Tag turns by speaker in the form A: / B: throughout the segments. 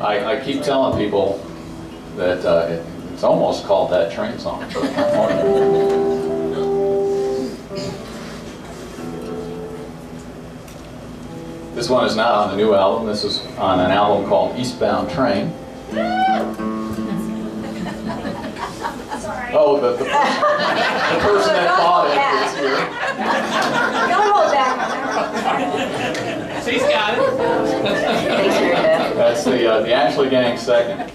A: I, I keep telling people that uh, it, it's almost called that train song. This one is not on the new album. This is on an album called Eastbound Train.
B: Sorry.
A: Oh, the, the, person, the person that bought it is here.
B: Don't hold back.
C: She's got it.
A: That's the, uh, the Ashley Gang second.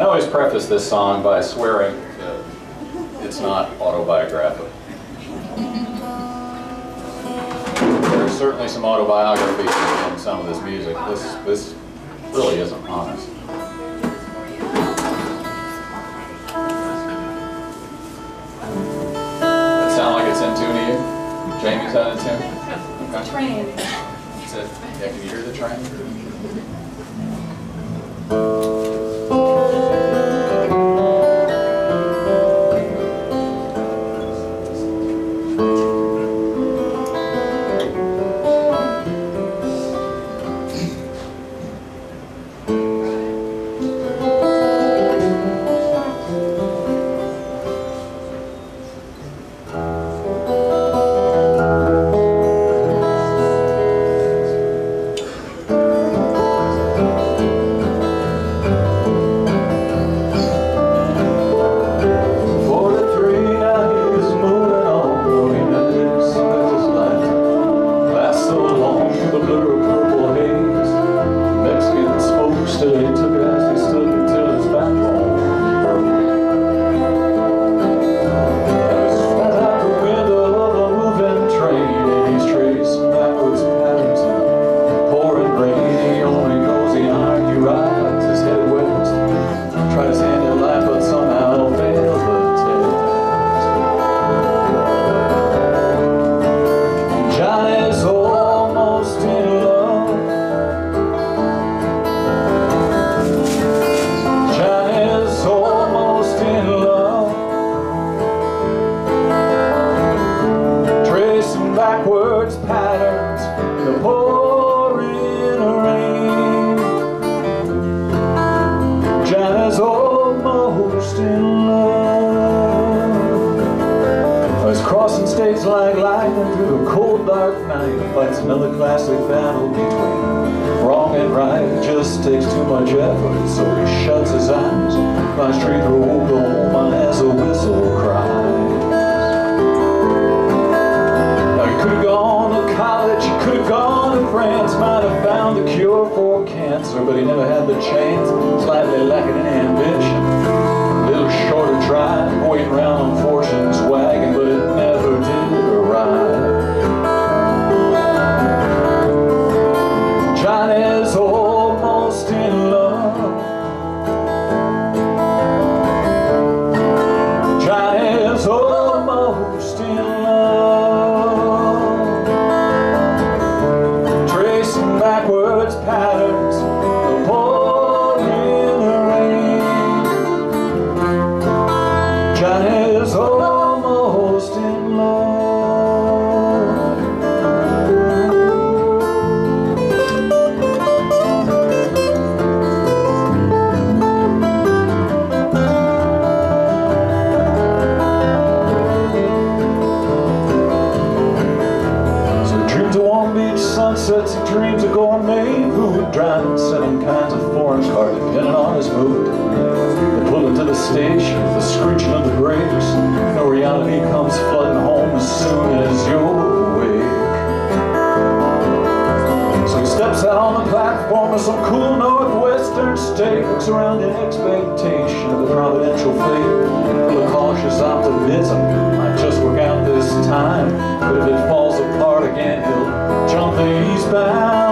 A: I always preface this song by swearing that it's not autobiographical. There's certainly some autobiography in some of this music. This, this really isn't honest. That sound like it's in tune to you? Jamie's that in tune?
B: Train.
A: Is it, yeah, can you hear the train? Dark night. Fights another classic battle between wrong and right. Just takes too much effort, so he shuts his eyes. Flies straight through Oklahoma as a whistle cries. Now he could have gone to college, he could have gone to France, might have found the cure for cancer, but he never had the chance, slightly lacking he dreams of gourmet food, driving seven kinds of foreign car, depending on his mood. They pull into the station, the screeching of the brakes. No reality comes flooding home as soon as you're awake. So he steps out on the platform of some cool northwestern state, looks around in expectation of a providential fate. Full of cautious optimism, might just work out this time. But if it falls apart again, he'll line.